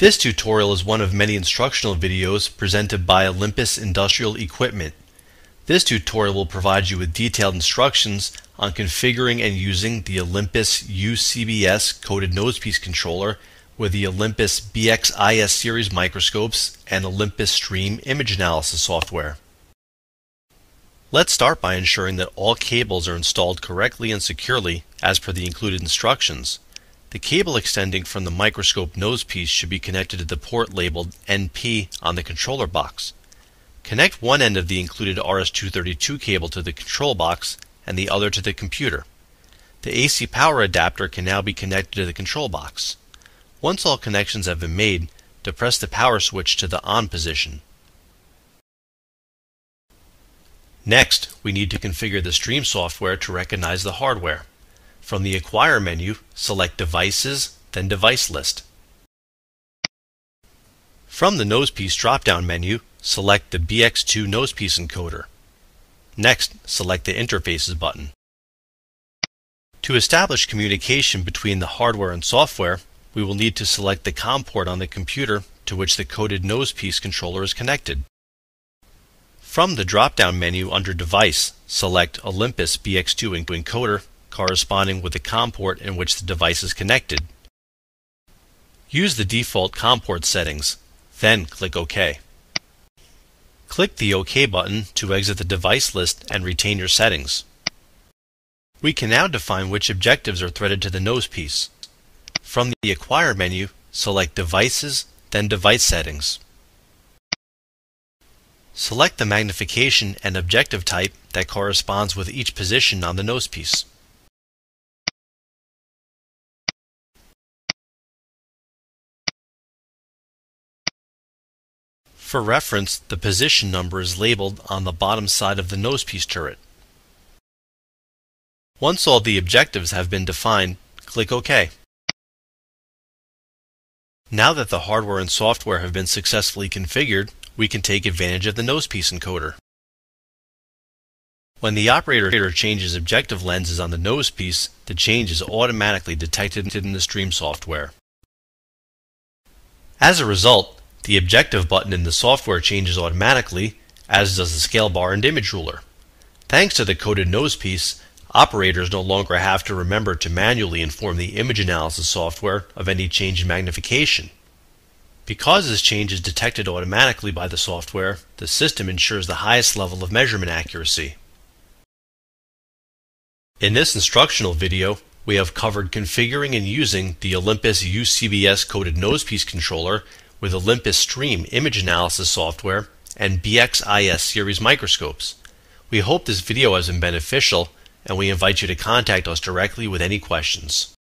This tutorial is one of many instructional videos presented by Olympus Industrial Equipment. This tutorial will provide you with detailed instructions on configuring and using the Olympus UCBS coded nosepiece controller with the Olympus BXIS series microscopes and Olympus Stream image analysis software. Let's start by ensuring that all cables are installed correctly and securely as per the included instructions. The cable extending from the microscope nosepiece should be connected to the port labeled NP on the controller box. Connect one end of the included RS-232 cable to the control box and the other to the computer. The AC power adapter can now be connected to the control box. Once all connections have been made, depress the power switch to the on position. Next, we need to configure the stream software to recognize the hardware. From the Acquire menu, select Devices, then Device List. From the Nosepiece drop-down menu, select the BX2 Nosepiece encoder. Next, select the Interfaces button. To establish communication between the hardware and software, we will need to select the COM port on the computer to which the coded nosepiece controller is connected. From the drop-down menu under Device, select Olympus BX2 encoder corresponding with the COM port in which the device is connected. Use the default COM port settings, then click OK. Click the OK button to exit the device list and retain your settings. We can now define which objectives are threaded to the nosepiece. From the Acquire menu, select Devices, then Device Settings. Select the magnification and objective type that corresponds with each position on the nosepiece. For reference, the position number is labeled on the bottom side of the nosepiece turret. Once all the objectives have been defined, click OK. Now that the hardware and software have been successfully configured, we can take advantage of the nosepiece encoder. When the operator changes objective lenses on the nosepiece, the change is automatically detected in the stream software. As a result, the objective button in the software changes automatically, as does the scale bar and image ruler. Thanks to the coded nosepiece, Operators no longer have to remember to manually inform the image analysis software of any change in magnification. Because this change is detected automatically by the software, the system ensures the highest level of measurement accuracy. In this instructional video, we have covered configuring and using the Olympus UCBS coded nosepiece controller with Olympus Stream image analysis software and BXIS series microscopes. We hope this video has been beneficial and we invite you to contact us directly with any questions.